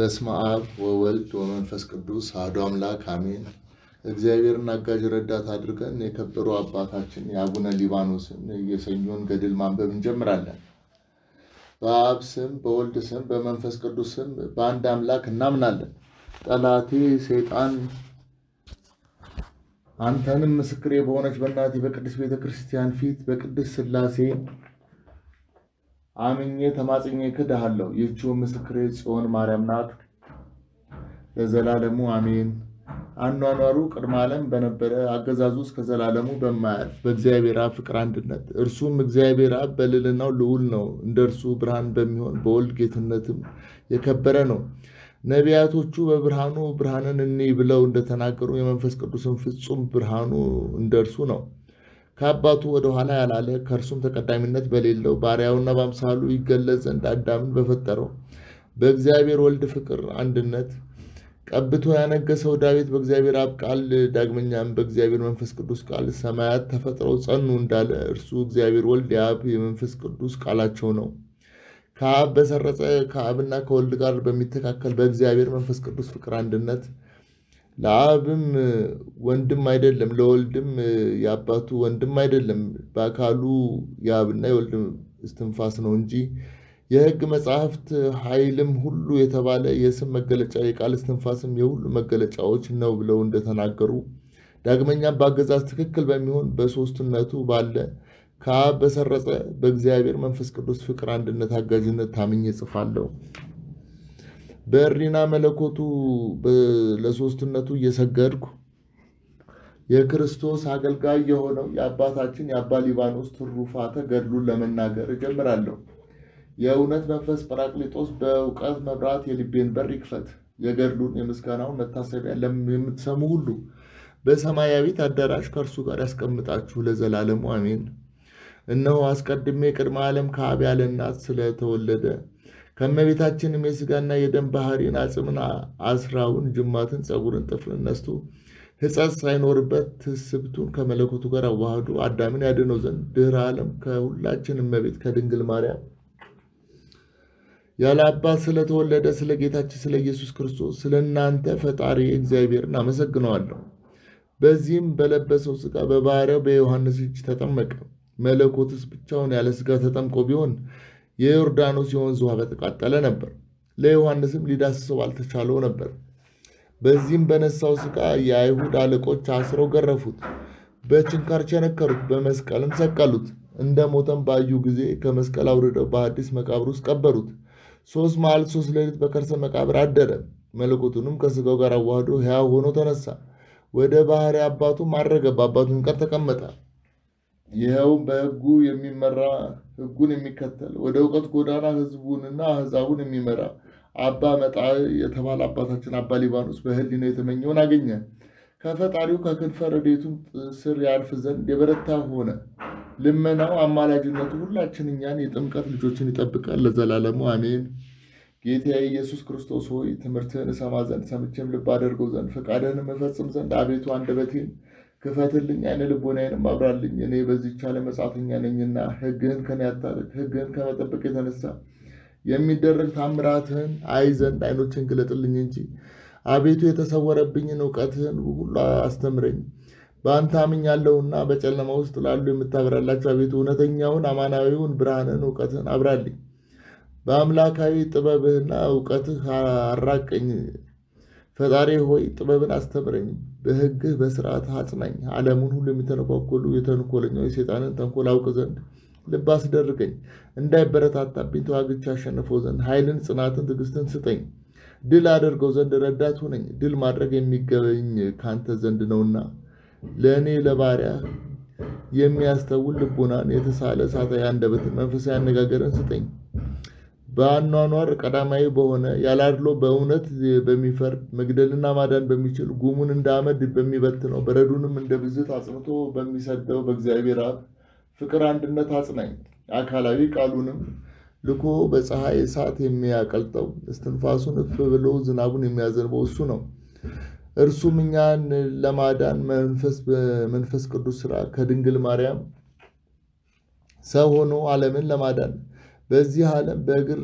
በስመ አብ ወወልድ ወመንፈስ ቅዱስ አሐዱ አምላክ አሜን። እግዚአብሔርን አጋዥ ረዳት አድርገን የከበሩ አባታችን የአቡነ ሊባኖስን የሰኞን ገድል ማንበብ እንጀምራለን። በአብ ስም በወልድ ስም በመንፈስ ቅዱስ ስም በአንድ አምላክ እናምናለን። ጠላቴ ሰይጣን አንተንም ምስክሬ በሆነች በእናቴ በቅድስት ቤተ ክርስቲያን ፊት በቅድስት ሥላሴ አምኜ ተማጽኜ ክድሃለሁ። ይህችው ምስክሬ ጽዮን ማርያም ናት። ለዘላለሙ አሜን። አኗኗሩ ቅድመ ዓለም በነበረ አገዛዙ እስከ ዘላለሙ በማያልፍ በእግዚአብሔር አብ ፍቅር አንድነት እርሱም እግዚአብሔር አብ በልዕልናው ልዑል ነው። እንደ እርሱ ብርሃን በሚሆን በወልድ ጌትነትም የከበረ ነው። ነቢያቶቹ በብርሃኑ ብርሃንን እንይ ብለው እንደተናገሩ የመንፈስ ቅዱስን ፍጹም ብርሃኑ እንደ እርሱ ነው። ከአባቱ ወደ ኋላ ያላለ ከእርሱም ተቀዳሚነት በሌለው ባሪያውና በአምሳሉ ይገለጽ ዘንድ አዳምን በፈጠረው በእግዚአብሔር ወልድ ፍቅር አንድነት ቀብቶ ያነገሰው ዳዊት በእግዚአብሔር አብ ቃል ዳግመኛም በእግዚአብሔር መንፈስ ቅዱስ ቃል ሰማያት ተፈጥረው ጸኑ እንዳለ እርሱ እግዚአብሔር ወልድ የአብ የመንፈስ ቅዱስ ቃላቸው ነው። ከአብ በሰረጸ ከአብና ከወልድ ጋር በሚተካከል በእግዚአብሔር መንፈስ ቅዱስ ፍቅር አንድነት ለአብም ወንድም አይደለም፣ ለወልድም የአባቱ ወንድም አይደለም። በአካሉ የአብና የወልድ እስትንፋስ ነው እንጂ የሕግ መጻሕፍት ኃይልም ሁሉ የተባለ የስም መገለጫ የቃል እስትንፋስም የሁሉ መገለጫዎች ነው ብለው እንደተናገሩ ዳግመኛም በአገዛዝ ትክክል በሚሆን በሦስትነቱ ባለ ከአብ በሰረጸ በእግዚአብሔር መንፈስ ቅዱስ ፍቅር አንድነት አጋዥነት ታምኜ ጽፋለሁ። በእሪና መለኮቱ ለሦስትነቱ እየሰገድኩ የክርስቶስ አገልጋይ የሆነው የአባታችን የአባ ሊባኖስ ትሩፋተ ገድሉን ለመናገር እጀምራለሁ። የእውነት መንፈስ ጰራቅሊጦስ በእውቀት መብራት የልቤን በር ይክፈት። የገድሉን የምስጋናውን መታሰቢያ የምትሰሙ ሁሉ በሰማያዊት አዳራሽ ከእርሱ ጋር ያስቀምጣችሁ ለዘላለሙ አሜን። እነሆ አስቀድሜ ቅድመ ዓለም ከአብ ያለ እናት ስለተወለደ ከእመቤታችንም የሥጋና የደም ባሕሪን አጽምን፣ አስራውን፣ ጅማትን፣ ፀጉርን፣ ጥፍርን ነስቶ ሕጸት ሳይኖርበት ትስብቱን ከመለኮቱ ጋር አዋህዶ አዳምን ያድነው ዘንድ ድኅረ ዓለም ከሁላችን እመቤት ከድንግል ማርያም ያለ አባት ስለተወለደ ስለ ጌታችን ስለ ኢየሱስ ክርስቶስ ስለ እናንተ ፈጣሪ እግዚአብሔርን አመሰግነዋለሁ። በዚህም በለበሰው ሥጋ በባሕርያው በዮሐንስ እጅ ተጠመቀ። መለኮትስ ብቻውን ያለ ሥጋ ተጠምቆ ቢሆን የዮርዳኖስ የወንዝ ውሃ በተቃጠለ ነበር፣ ለዮሐንስም ሊዳስሰው አልተቻለው ነበር። በዚህም በነሳው ሥጋ የአይሁድ አለቆች አስረው ገረፉት፣ በችንካር ቸነከሩት፣ በመስቀልም ሰቀሉት። እንደ ሞተም ባዩ ጊዜ ከመስቀል አውርደው በአዲስ መቃብር ውስጥ ቀበሩት። ሶስት መዓልት ሶስት ሌሊት በከርሰ መቃብር አደረ። መለኮቱንም ከሥጋው ጋር አዋህዶ ሕያው ሆኖ ተነሳ። ወደ ባሕሪ አባቱም አረገ፣ በአባቱም ቀር ተቀመጠ። ይኸውም በሕጉ የሚመራ ሕጉን የሚከተል ወደ እውቀት ጎዳና ሕዝቡንና አሕዛቡን የሚመራ አባ መጣዕ የተባለ አባታችን አባ ሊባኖስ በሕሊናው የተመኘውን አገኘ። ከፈጣሪው ከክንፈ ረድኤቱም ስር ያርፍ ዘንድ የበረታ ሆነ። ልመናው አማላጅነቱ ሁላችን እኛን የጥምቀት ልጆችን ይጠብቃል ለዘላለሙ አሜን። ጌታዬ ኢየሱስ ክርስቶስ ሆይ ትምህርትህን እሰማ ዘንድ ሰምቼም ልብ አደርገው ዘንድ ፈቃድህንም እፈጽም ዘንድ አቤቱ አንደበቴን ክፈትልኝ፣ ዓይነ ልቦናዬንም አብራልኝ። እኔ በዚህች ዓለም መጻተኛ ነኝና ሕግህን ከኔ አታርቅ። ሕግህን ከመጠበቅ የተነሳ የሚደረግ ታምራትህን አይ ዘንድ ዓይኖችን ግለጥልኝ እንጂ አቤቱ የተሰወረብኝን እውቀትህን ሁሉ አስተምረኝ። በአንተ አምኛለሁና በጨለማ ውስጥ ላሉ የምታበራላቸው አቤቱ እውነተኛውን አማናዊውን ብርሃንን እውቀትህን አብራልኝ። በአምላካዊ ጥበብህና እውቀትህ አራቀኝ። ፈጣሪ ሆይ ጥበብን አስተምረኝ፣ በሕግህ በሥርዓትህ አጽናኝ። ዓለሙን ሁሉ የሚተነኳኮሉ የተንኮለኛው የሰይጣንን ተንኮል አውቅ ዘንድ ልብ አስደርገኝ። እንዳይበረታታብኝ ተዋግቼ አሸንፈው ዘንድ ኃይልን፣ ጽናትን፣ ትዕግስትን ስጠኝ። ድል አደርገው ዘንድ ረዳት ሆነኝ። ድል ማድረግ የሚገበኝ ካንተ ዘንድ ነውና ለእኔ ለባሪያ የሚያስተውል ልቡናን የተሳለ እሳታዊ አንደበትን መንፈሳዊ አነጋገርን ስጠኝ። በአኗኗር ቀዳማዊ በሆነ ያላድሎ በእውነት በሚፈርድ መግደልና ማዳን በሚችል ጉሙን እንደ አመድ በሚበትነው በረዱንም እንደ ብዝት አጽንቶ በሚሰደው በእግዚአብሔር አብ ፍቅር አንድነት አጽናኝ። አካላዊ ቃሉንም ልኮ በፀሐይ እሳት የሚያቀልጠው እስትንፋሱን እፍ ብሎ ዝናቡን የሚያዘንበው እሱ ነው። እርሱም እኛን ለማዳን መንፈስ ቅዱስ ሥራ ከድንግል ማርያም ሰው ሆኖ ዓለምን ለማዳን በዚህ ዓለም በእግር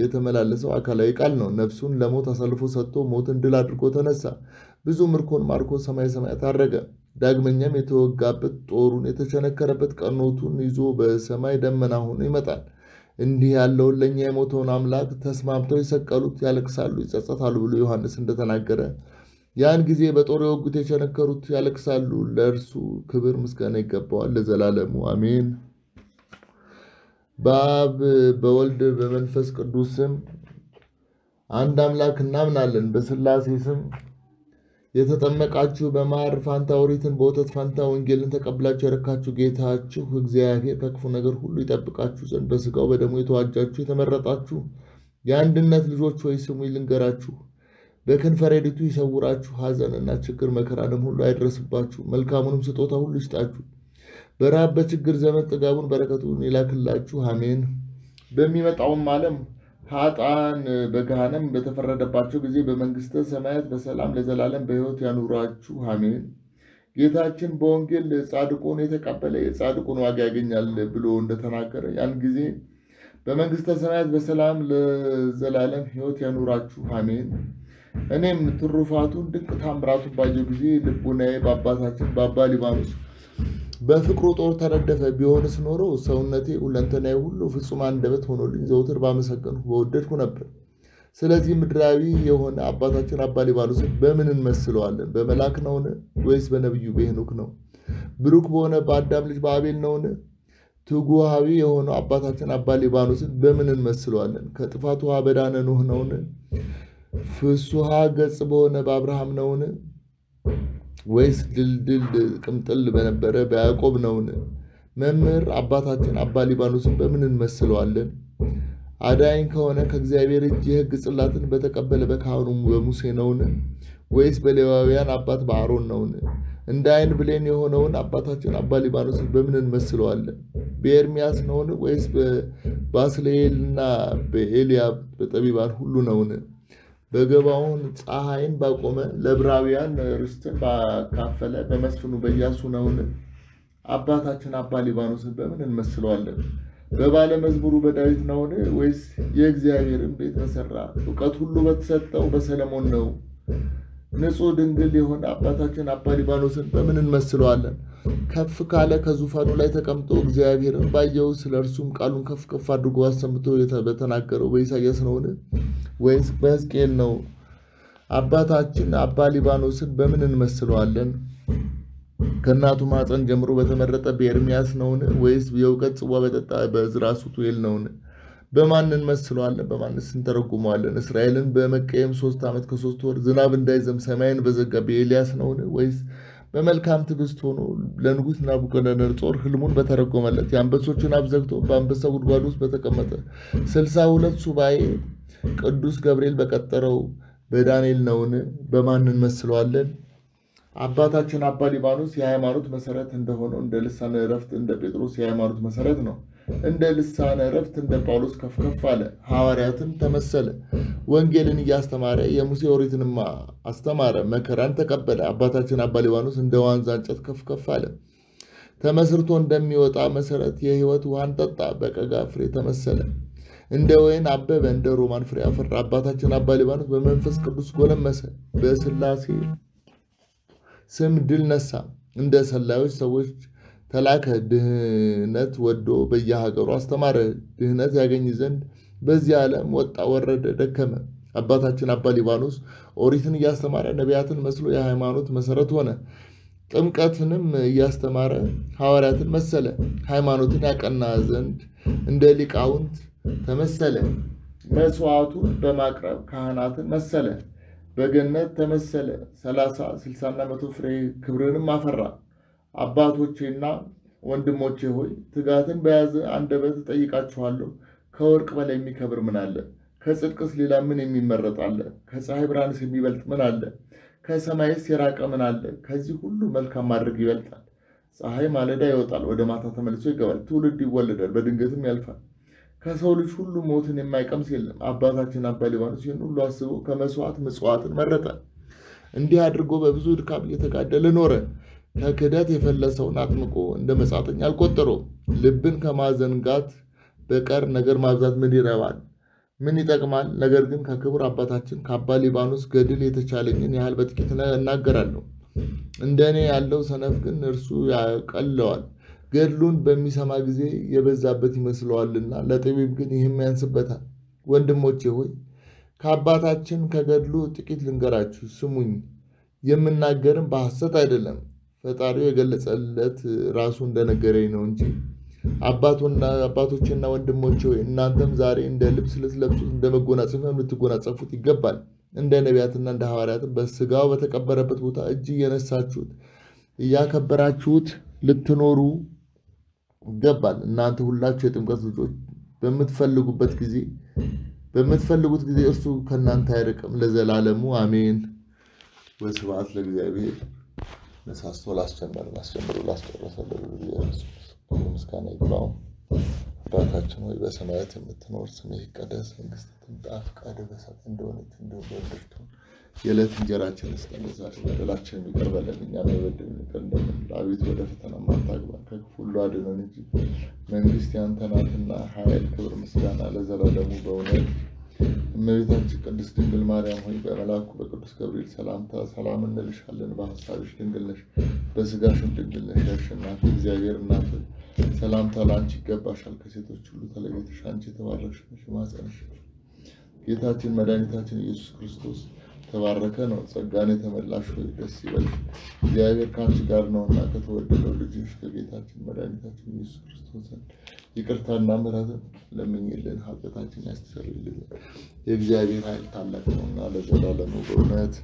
የተመላለሰው አካላዊ ቃል ነው። ነፍሱን ለሞት አሳልፎ ሰጥቶ ሞትን ድል አድርጎ ተነሳ። ብዙ ምርኮን ማርኮ ሰማይ ሰማያት አረገ። ዳግመኛም የተወጋበት ጦሩን የተቸነከረበት ቀኖቱን ይዞ በሰማይ ደመና ሆኖ ይመጣል። እንዲህ ያለውን ለእኛ የሞተውን አምላክ ተስማምተው የሰቀሉት ያለቅሳሉ፣ ይጸጸታሉ ብሎ ዮሐንስ እንደተናገረ ያን ጊዜ በጦር የወጉት የቸነከሩት ያለቅሳሉ። ለእርሱ ክብር ምስጋና ይገባዋል ለዘላለሙ አሜን። በአብ በወልድ በመንፈስ ቅዱስ ስም አንድ አምላክ እናምናለን። በሥላሴ ስም የተጠመቃችሁ በማር ፋንታ ኦሪትን በወተት ፋንታ ወንጌልን ተቀብላችሁ የረካችሁ ጌታችሁ እግዚአብሔር ከክፉ ነገር ሁሉ ይጠብቃችሁ ዘንድ በሥጋው በደሙ የተዋጃችሁ የተመረጣችሁ የአንድነት ልጆች ሆይ ስሙ ይልንገራችሁ። በክንፈ ረድኤቱ ይሰውራችሁ። ሐዘንና ችግር መከራንም ሁሉ አይድረስባችሁ። መልካሙንም ስጦታ ሁሉ ይስጣችሁ። በረሃብ በችግር ዘመን ጥጋቡን በረከቱን ይላክላችሁ። አሜን። በሚመጣውም ዓለም ኃጥአን በገሃነም በተፈረደባቸው ጊዜ በመንግሥተ ሰማያት በሰላም ለዘላለም በሕይወት ያኑራችሁ። አሜን። ጌታችን በወንጌል ጻድቁን የተቀበለ የጻድቁን ዋጋ ያገኛል ብሎ እንደተናገረ ያን ጊዜ በመንግሥተ ሰማያት በሰላም ለዘላለም ሕይወት ያኑራችሁ። አሜን። እኔም ትሩፋቱን ድንቅ ታምራቱን ባየው ጊዜ ልቡናዬ በአባታችን በአባ ሊባኖስ በፍቅሩ ጦር ተነደፈ። ቢሆንስ ኖሮ ሰውነቴ ሁለንተናዬ ሁሉ ፍጹም አንደበት ሆኖልኝ ዘውትር ባመሰገንሁ በወደድኩ ነበር። ስለዚህ ምድራዊ የሆነ አባታችን አባ ሊባኖስን በምን እንመስለዋለን? በመልአክ ነውን? ወይስ በነቢዩ በሄኖክ ነው? ብሩክ በሆነ በአዳም ልጅ በአቤል ነውን? ትጉሃዊ የሆነው አባታችን አባ ሊባኖስን በምን እንመስለዋለን? ከጥፋት ውሃ በዳነ ኖህ ነውን? ፍሱሃ ገጽ በሆነ በአብርሃም ነውን? ወይስ ድልድል ቅምጥል በነበረ በያዕቆብ ነውን? መምህር አባታችን አባ ሊባኖስን በምን እንመስለዋለን? አዳኝ ከሆነ ከእግዚአብሔር እጅ የሕግ ጽላትን በተቀበለ በካህኑ በሙሴ ነውን? ወይስ በሌዋውያን አባት በአሮን ነውን? እንደ ዓይን ብሌን የሆነውን አባታችን አባ ሊባኖስን በምን እንመስለዋለን? በኤርሚያስ ነውን? ወይስ በባስልኤልና በኤልያብ በጠቢባን ሁሉ ነውን? በገባውን ፀሐይን ባቆመ ለዕብራውያን ርስትን ባካፈለ በመስፍኑ በኢያሱ ነውን? አባታችን አባ ሊባኖስን በምን እንመስለዋለን? በባለ መዝሙሩ በዳዊት ነውን? ወይስ የእግዚአብሔርን ቤት በሠራ እውቀት ሁሉ በተሰጠው በሰለሞን ነው? ንጹሕ ድንግል የሆነ አባታችን አባ ሊባኖስን በምን እንመስለዋለን? ከፍ ካለ ከዙፋኑ ላይ ተቀምጦ እግዚአብሔርን ባየው ስለ እርሱም ቃሉን ከፍ ከፍ አድርጎ አሰምቶ በተናገረው በኢሳያስ ነውን? ወይስ በሕዝቅኤል ነው? አባታችን አባ ሊባኖስን በምን እንመስለዋለን? ከእናቱ ማኅፀን ጀምሮ በተመረጠ በኤርሚያስ ነውን? ወይስ የእውቀት ጽዋ በጠጣ በዕዝራ ሱቱኤል ነውን? በማን እንመስለዋለን? በማንስ እንተረጉመዋለን? እስራኤልን በመቀየም ሶስት ዓመት ከሶስት ወር ዝናብ እንዳይዘንብ ሰማይን በዘጋ በኤልያስ ነውን? ወይስ በመልካም ትዕግስት ሆኖ ለንጉሥ ናቡከደነፆር ሕልሙን በተረጎመለት የአንበሶችን አፍ ዘግቶ በአንበሳ ጉድጓድ ውስጥ በተቀመጠ ስልሳ ሁለት ሱባኤ ቅዱስ ገብርኤል በቀጠረው በዳንኤል ነውን? በማን እንመስለዋለን? አባታችን አባ ሊባኖስ የሃይማኖት መሰረት እንደሆነው እንደ ልሳነ ዕረፍት እንደ ጴጥሮስ የሃይማኖት መሰረት ነው። እንደ ልሳነ ዕረፍት እንደ ጳውሎስ ከፍ ከፍ አለ። ሐዋርያትን ተመሰለ። ወንጌልን እያስተማረ የሙሴ ኦሪትንም አስተማረ። መከራን ተቀበለ። አባታችን አባ ሊባኖስ እንደ ዋንዛ እንጨት ከፍ ከፍ አለ። ተመስርቶ እንደሚወጣ መሰረት የሕይወት ውሃን ጠጣ። በቀጋ ፍሬ ተመሰለ። እንደ ወይን አበበ። እንደ ሮማን ፍሬ አፈራ። አባታችን አባ ሊባኖስ በመንፈስ ቅዱስ ጎለመሰ። በሥላሴ ስም ድል ነሳ። እንደ ሰላዮች ሰዎች ተላከ። ድህነት ወዶ በየሀገሩ አስተማረ። ድህነት ያገኝ ዘንድ በዚህ ዓለም ወጣ ወረደ፣ ደከመ። አባታችን አባ ሊባኖስ ኦሪትን እያስተማረ ነቢያትን መስሎ የሃይማኖት መሰረት ሆነ። ጥምቀትንም እያስተማረ ሐዋርያትን መሰለ። ሃይማኖትን ያቀና ዘንድ እንደ ሊቃውንት ተመሰለ። መስዋዕቱን በማቅረብ ካህናትን መሰለ። በገነት ተመሰለ። ሰላሳ ስልሳና መቶ ፍሬ ክብርንም አፈራ። አባቶቼና ወንድሞቼ ሆይ ትጋትን በያዘ አንደበት እጠይቃችኋለሁ። ከወርቅ በላይ የሚከብር ምን አለ? ከጽድቅስ ሌላ ምን የሚመረጥ አለ? ከፀሐይ ብርሃንስ የሚበልጥ ምን አለ? ከሰማይስ የራቀ ምን አለ? ከዚህ ሁሉ መልካም ማድረግ ይበልጣል። ፀሐይ ማለዳ ይወጣል፣ ወደ ማታ ተመልሶ ይገባል። ትውልድ ይወለዳል፣ በድንገትም ያልፋል። ከሰው ልጅ ሁሉ ሞትን የማይቀምስ የለም። አባታችን አባ ሊባኖስ ይህን ሁሉ አስቦ ከመስዋዕት ምጽዋትን መረጠ። እንዲህ አድርጎ በብዙ ድካም እየተጋደለ ኖረ። ከክህደት የፈለሰውን አጥምቆ እንደ መጻተኛ አልቆጠረውም። ልብን ከማዘንጋት በቀር ነገር ማብዛት ምን ይረባል? ምን ይጠቅማል? ነገር ግን ከክቡር አባታችን ከአባ ሊባኖስ ገድል የተቻለኝን ያህል በጥቂት እናገራለሁ። እንደ እኔ ያለው ሰነፍ ግን እርሱ ያቀለዋል፣ ገድሉን በሚሰማ ጊዜ የበዛበት ይመስለዋልና፣ ለጠቢብ ግን ይህም ያንስበታል። ወንድሞቼ ሆይ ከአባታችን ከገድሉ ጥቂት ልንገራችሁ፣ ስሙኝ። የምናገርም በሐሰት አይደለም፣ ፈጣሪው የገለጸለት ራሱ እንደነገረኝ ነው እንጂ። አባቶችና ወንድሞቼ ሆይ እናንተም ዛሬ እንደ ልብስ ልትለብሱት እንደ መጎናጸፊያም ልትጎናጸፉት ይገባል። እንደ ነቢያትና እንደ ሐዋርያትም በሥጋው በተቀበረበት ቦታ እጅ እየነሳችሁት እያከበራችሁት ልትኖሩ ይገባል። እናንተ ሁላችሁ የጥምቀት ልጆች በምትፈልጉበት ጊዜ በምትፈልጉት ጊዜ እርሱ ከእናንተ አይርቅም ለዘላለሙ አሜን። ወስብሐት ለእግዚአብሔር። ነሳስቶ ላስጀመረ ላስጀምሮ ላስጨረሰ ምስጋና ይግባው። አባታችን ሆይ በሰማያት የምትኖር ስምህ ይቀደስ፣ መንግስትህ ትምጣ፣ ፈቃድህ በሰማይ እንደሆነች እንዲሁም በምድር ትሁን። የዕለት እንጀራችንን ስጠን ዛሬ፣ በደላችንን ይቅር በለን እኛም የበደሉንን ይቅር እንደምንል፣ አቤቱ ወደ ፈተና አታግባን ከክፉ ሁሉ አድነን እንጂ መንግስት ያንተ ናትና፣ ኃይል፣ ክብር፣ ምስጋና ለዘላለሙ በእውነት እመቤታችን ቅድስት ድንግል ማርያም ሆይ በመልአኩ በቅዱስ ገብርኤል ሰላምታ ሰላም እንልሻለን። በሐሳብሽ ድንግል ነሽ፣ በስጋሽም ድንግል ነሽ። ያሸናፊ እግዚአብሔር እናት ሰላምታ ለአንቺ ይገባሻል። ከሴቶች ሁሉ ተለይተሽ አንቺ የተባረክሽ ነሽ፣ የማኅፀንሽ ጌታችን መድኃኒታችን ኢየሱስ ክርስቶስ የተባረከ ነው። ጸጋን የተመላሽ ሆይ ደስ ይበልሽ፣ እግዚአብሔር ከአንቺ ጋር ነውና ከተወደደው ልጅሽ ከጌታችን መድኃኒታችን ኢየሱስ ክርስቶስ ዘንድ ይቅርታና ምሕረትን ለምኝልን ኃጢአታችን ያስተሰርይልን። የእግዚአብሔር ኃይል ታላቅ ነውና ለዘላለሙ በእውነት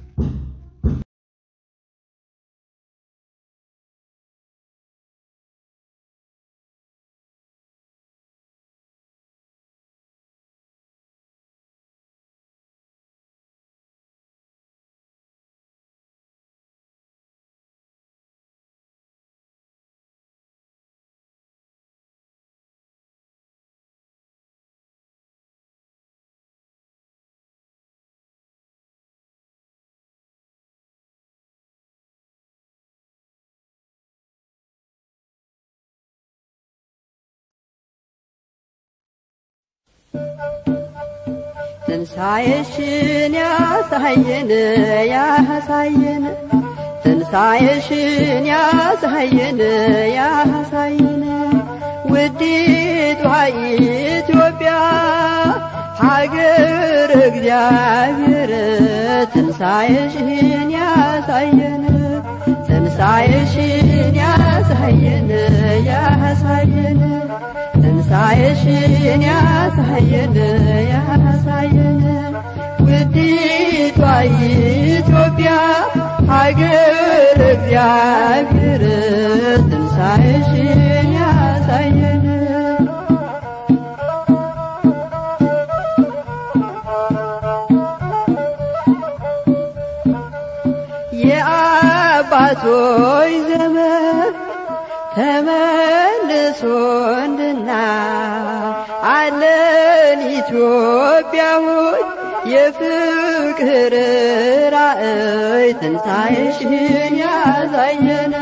ትንሣኤሽን ያሳየን ያሳየን። ትንሣኤሽን ያሳየን ያሳየን። ውዲቷ ኢትዮጵያ ሀገር እግዚአብሔር ትንሣኤሽን ያሳየን። ትንሣኤሽን ያሳየን ያሳየን ትንሣኤሽን ያሳየን ያሳየን ውዲቷ ኢትዮጵያ ሀገር እግዚአብሔር ትንሣኤሽን ያሳየን። የአባቶች ዘመን ተመልሶ አለን ኢትዮጵያዎች የፍቅር ራእይ ትንሣኤሽን ያሳየን